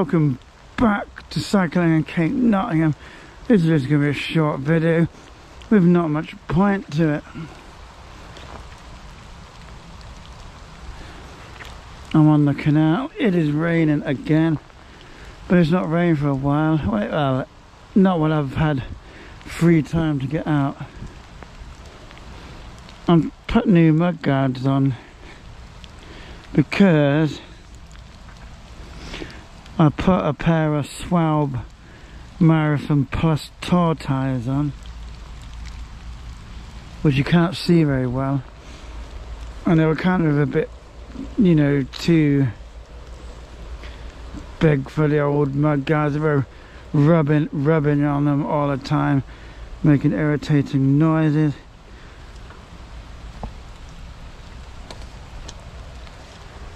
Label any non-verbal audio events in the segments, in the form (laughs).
welcome back to Cycling in Cape Nottingham. This is going to be a short video with not much point to it. I'm on the canal. It is raining again, but it's not raining for a while. Well, not when I've had free time to get out. I'm putting new mud guards on because I put a pair of Schwalbe Marathon Plus Tour tyres on which you can't see very well. And they were kind of a bit you know too big for the old mud guards they were rubbing rubbing on them all the time making irritating noises.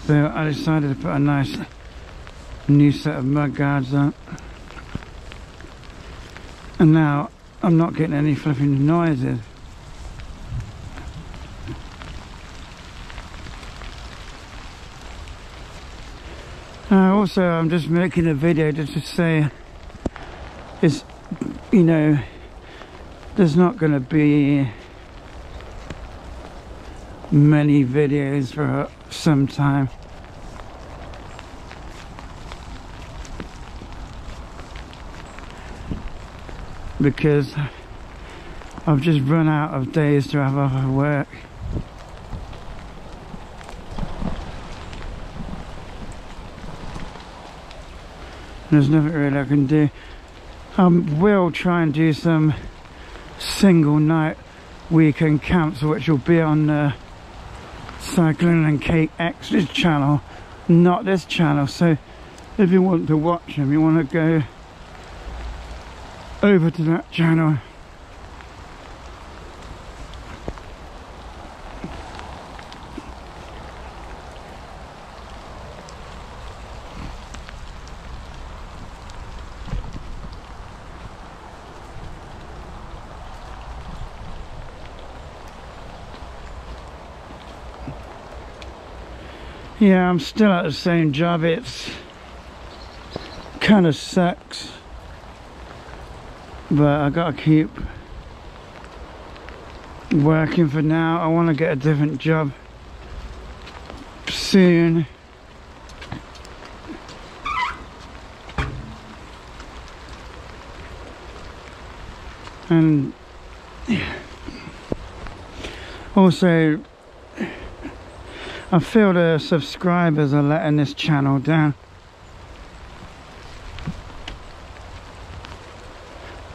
So I decided to put a nice new set of mud guards on and now I'm not getting any flipping noises. Uh, also I'm just making a video just to say it's you know there's not going to be many videos for some time because I've just run out of days to have off work. There's nothing really I can do. I will try and do some single night weekend camps which will be on the Cycling and Kate Extras channel, not this channel. So if you want to watch them, you want to go over to that channel Yeah, I'm still at the same job. It's kind of sucks but I gotta keep working for now. I want to get a different job soon. And also I feel the subscribers are letting this channel down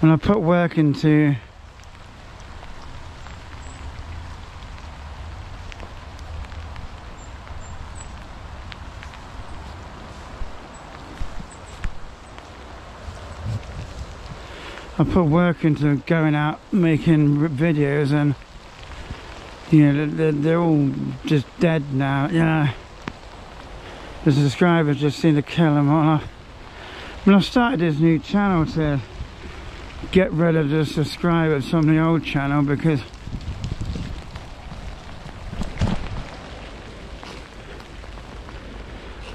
when I put work into I put work into going out making videos and you know they're, they're all just dead now yeah the subscribers just seem to kill them all off when I started this new channel to get rid of the subscribers from the old channel because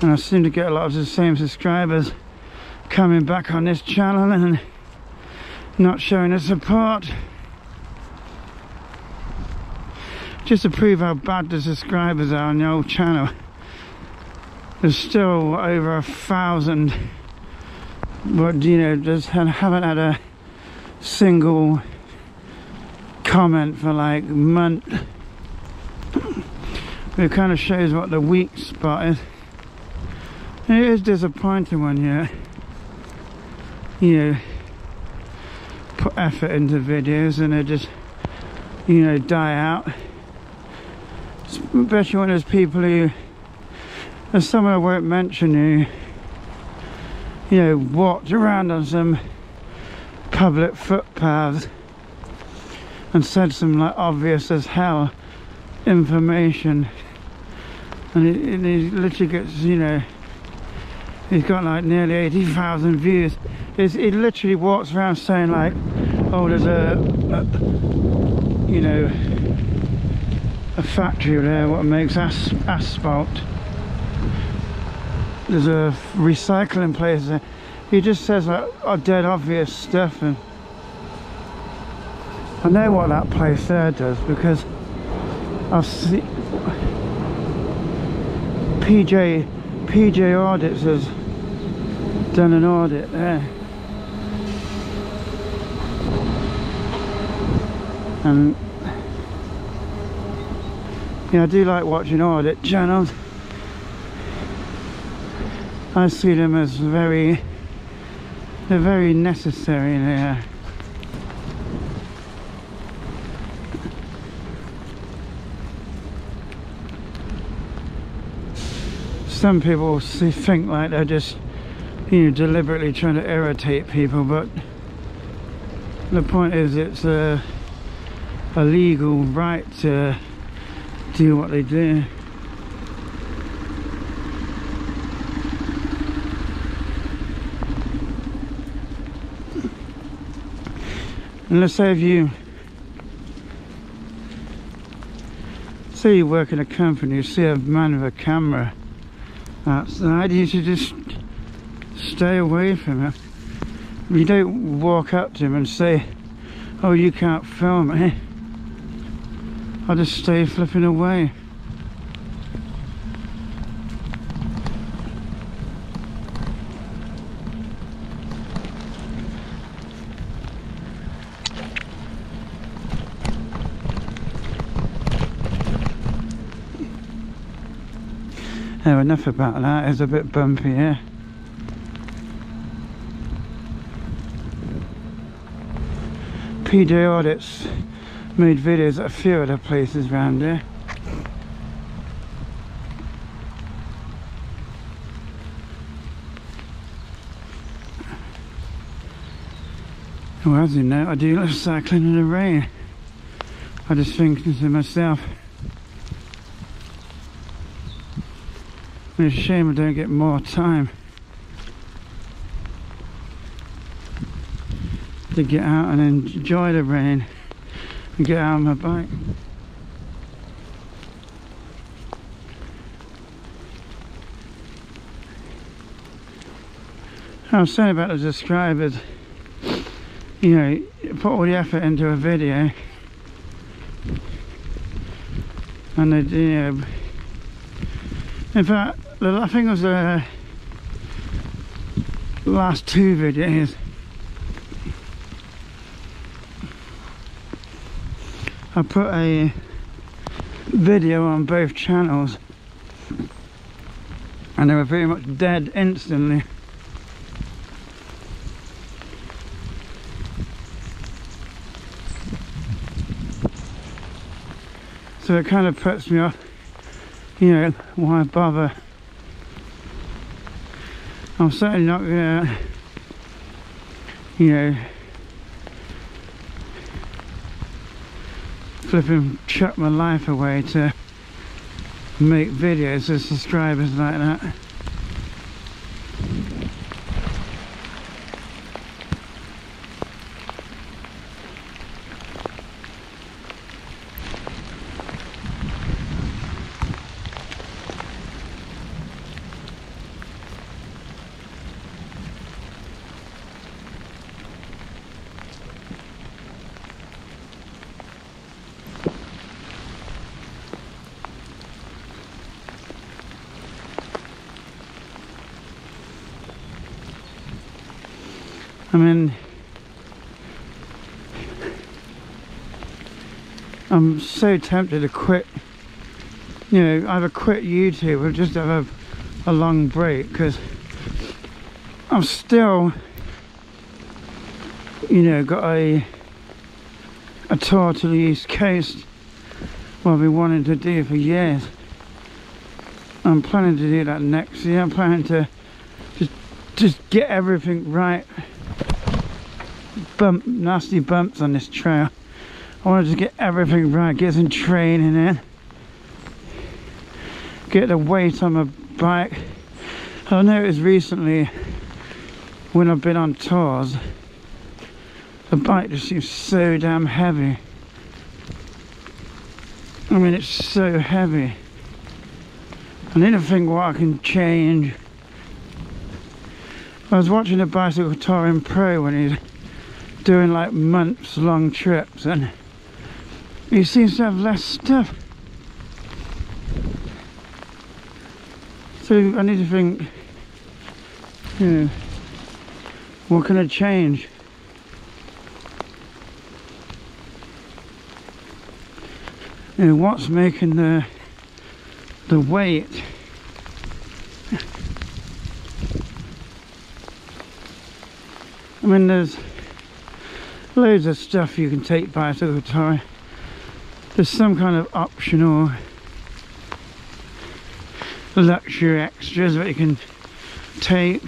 and I seem to get a lot of the same subscribers coming back on this channel and not showing the support. Just to prove how bad the subscribers are on the old channel. There's still over a thousand but you know just haven't had a single comment for like month. It kind of shows what the weak spot is. It is disappointing when you you know put effort into videos and they just you know die out. Especially when there's people who there's some I won't mention who you know walked around on some public footpaths and said some like obvious as hell information. And he, and he literally gets you know he's got like nearly 80,000 views. He literally walks around saying like oh there's a, a you know a factory there what makes as, asphalt. There's a recycling place there. He just says like oh, dead obvious stuff and I know what that place there does because I've seen PJ PJ Audits has done an audit there. And yeah I do like watching audit channels. I see them as very they're very necessary there some people think like they're just you know deliberately trying to irritate people but the point is it's a, a legal right to do what they do and let's say if you say you work in a company you see a man with a camera outside. You should just stay away from him. You don't walk up to him and say oh you can't film me. I'll just stay flipping away enough about that. It's a bit bumpy here. PD Audits made videos at a few other places around here. Well, as you know, I do love cycling in the rain. I just think to myself, It's a shame I don't get more time to get out and enjoy the rain and get out on my bike. I was saying about the subscribers, you know, put all the effort into a video and they, you know, in fact, I think it was the last two videos. I put a video on both channels and they were pretty much dead instantly. So it kind of puts me off you know why bother I'm certainly not gonna you know flipping chuck my life away to make videos of subscribers like that I mean, I'm so tempted to quit, you know, either quit YouTube or just have a, a long break because I'm still, you know, got a, a tour to the East Coast what I've been wanting to do for years. I'm planning to do that next year. I'm planning to just just get everything right bump, nasty bumps on this trail. I wanted to get everything right, get some training in, get the weight on my bike. I noticed recently when I've been on tours, the bike just seems so damn heavy. I mean, it's so heavy. I need to think what I can change I was watching a bicycle touring pro when he's doing like months long trips and he seems to have less stuff. So I need to think, you know, what can I change? You know, what's making the the weight I mean there's loads of stuff you can take bicycle touring there's some kind of optional luxury extras that you can take.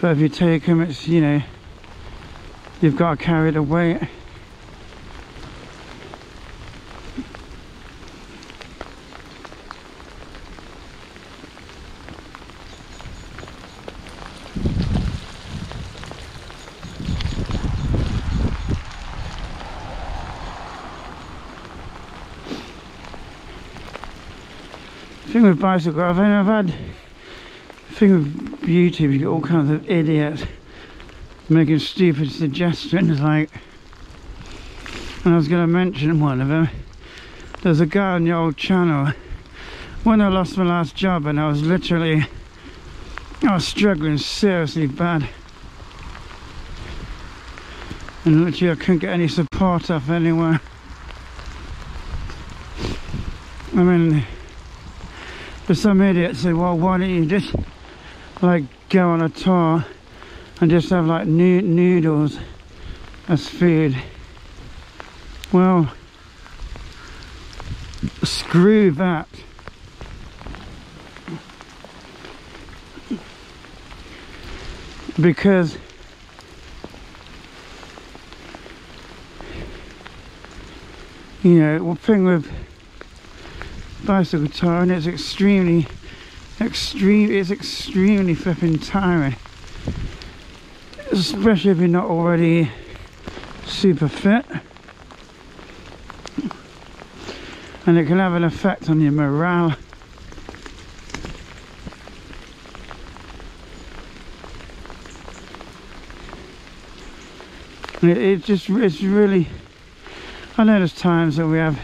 But if you take them it's you know you've got to carry the weight thing with bicycle, I've, I've had thing with YouTube, you get all kinds of idiots making stupid suggestions like and I was going to mention one of them there's a guy on the old channel. When I lost my last job and I was literally I was struggling seriously bad. And literally I couldn't get any support off anywhere I mean some idiots said, well, why don't you just like go on a tour and just have like noodles as food? Well, screw that. Because you know, one thing with bicycle and it's extremely extreme it's extremely flipping tiring. Especially if you're not already super fit. And it can have an effect on your morale. It, it just it's really I know there's times that we have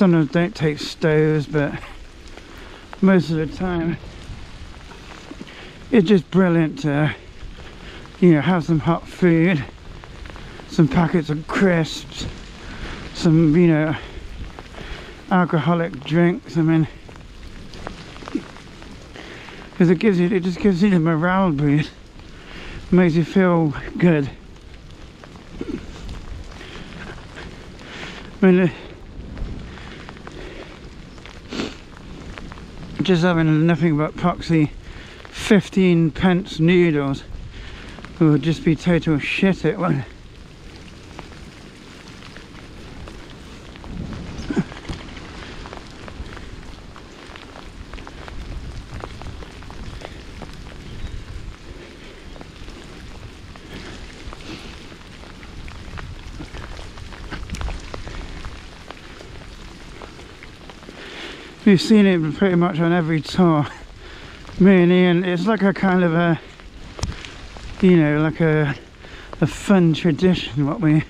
sometimes don't take stoves but most of the time it's just brilliant to you know have some hot food some packets of crisps some you know alcoholic drinks. I mean because it gives you it just gives you the morale boost. Makes you feel good. I mean just having nothing but proxy 15 pence noodles it would just be total shit it would You've seen it pretty much on every tour. Me and Ian, it's like a kind of a, you know, like a, a fun tradition what we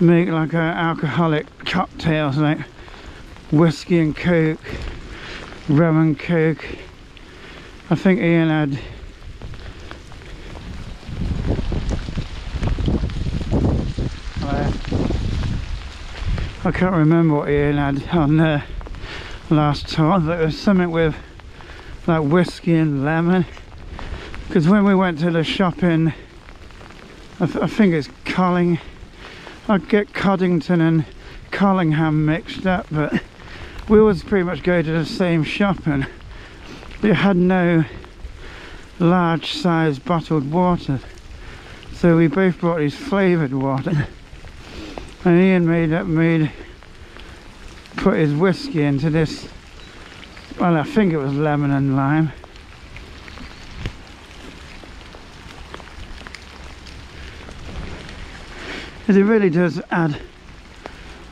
make like a alcoholic cocktails like whiskey and coke, rum and coke. I think Ian had I can't remember what Ian had on there last time there was something with like whiskey and lemon. Because when we went to the shop in I, th I think it's Colling I get Coddington and Collingham mixed up but we always pretty much go to the same shop and it had no large size bottled water so we both brought these flavoured water. And Ian made up made put his whiskey into this. Well I think it was lemon and lime. Because it really does add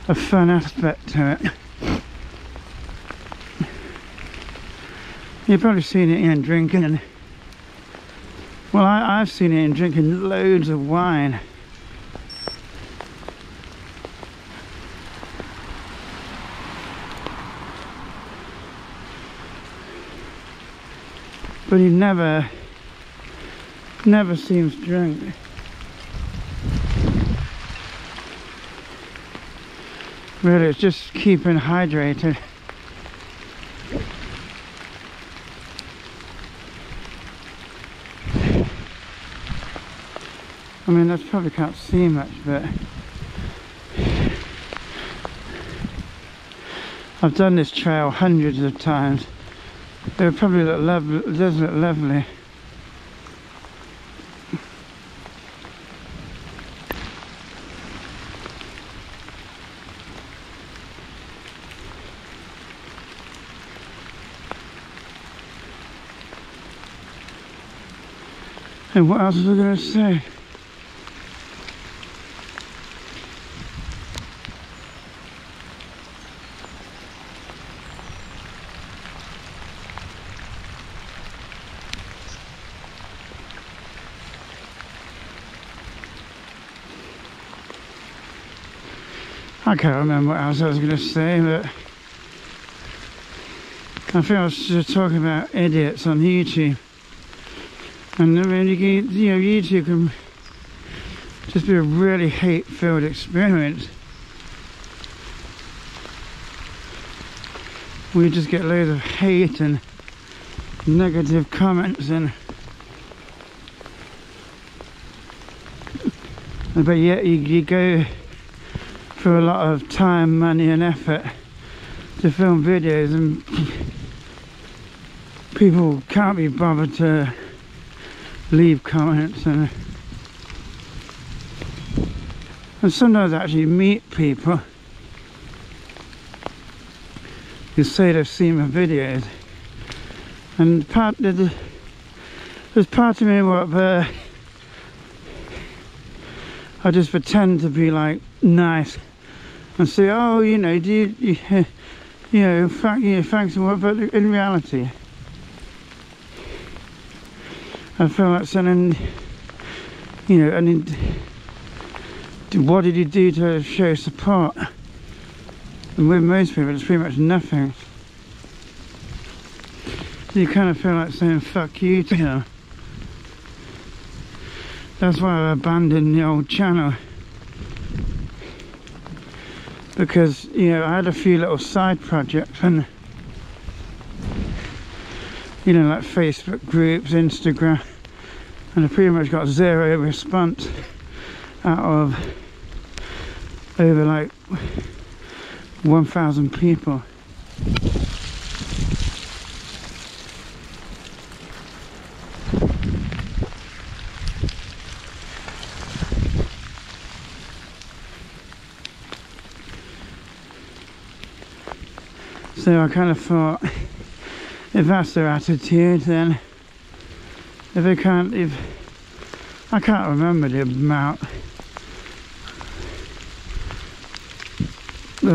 a fun aspect to it. You've probably seen it in drinking. Well I, I've seen it in drinking loads of wine. But he never never seems drunk. Really, it's just keeping hydrated. I mean, that's probably can't see much, but I've done this trail hundreds of times. It probably look lovely, does look lovely. And what else was I going to say? I can't remember what else I was going to say, but I think I was just talking about idiots on YouTube. And I mean, you, can, you know, YouTube can just be a really hate-filled experience. We just get loads of hate and negative comments and but yet you, you go for a lot of time, money and effort to film videos and people can't be bothered to leave comments and and sometimes actually meet people who say they've seen my videos and part the, there's part of me uh, I just pretend to be like nice and say, oh, you know, do you, you, (laughs) know, thank you, thanks and what, but in reality, I feel like saying, you know, and what did you do to show support? And with most people, it's pretty much nothing. You kind of feel like saying, fuck you to them. That's why I abandoned the old channel because you know I had a few little side projects and you know like Facebook groups, Instagram and I pretty much got zero response out of over like 1,000 people. So I kind of thought, if that's their attitude, then if they can't, if I can't remember the amount.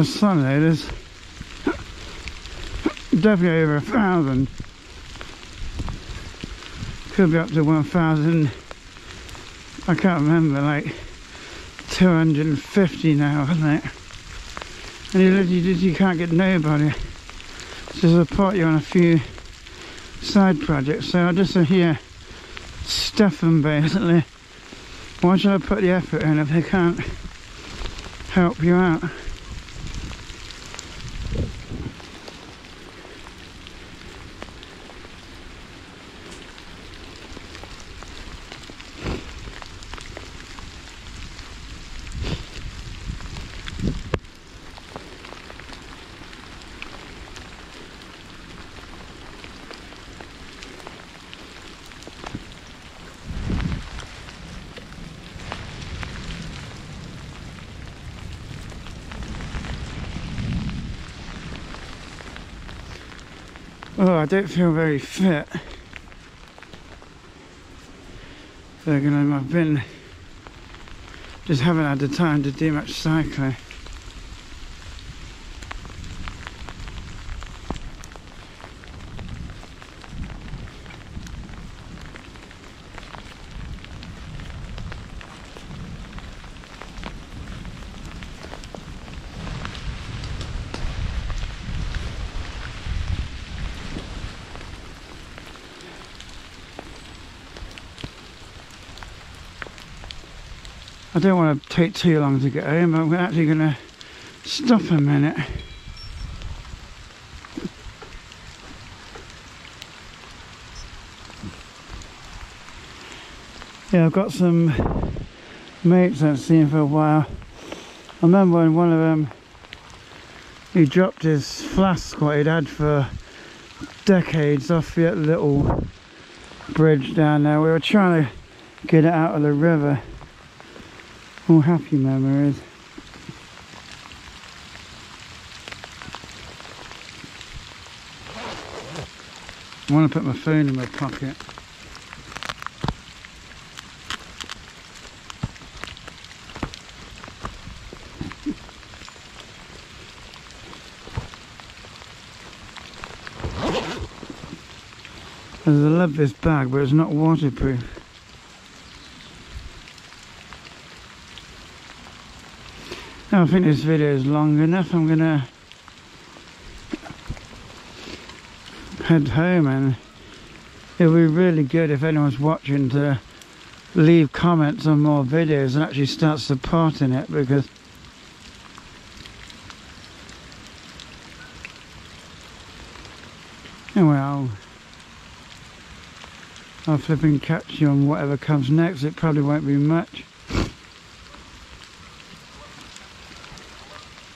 Some there, there's definitely over a thousand. Could be up to 1,000. I can't remember, like 250 now, isn't it? And you, you, you can't get nobody to support you on a few side projects. So I just said here, stuff them basically. Why should I put the effort in if they can't help you out? I don't feel very fit. So, you know, I've been just haven't had the time to do much cycling. I don't want to take too long to get home, but I'm actually going to stop a minute. Yeah, I've got some mates I've seen for a while. I remember when one of them, he dropped his flask what he'd had for decades off that little bridge down there. We were trying to get it out of the river. All happy memories. I want to put my phone in my pocket. I love this bag, but it's not waterproof. I think this video is long enough. I'm gonna head home and it would be really good if anyone's watching to leave comments on more videos and actually start supporting it because anyway I'll I'll flip and catch you on whatever comes next. It probably won't be much.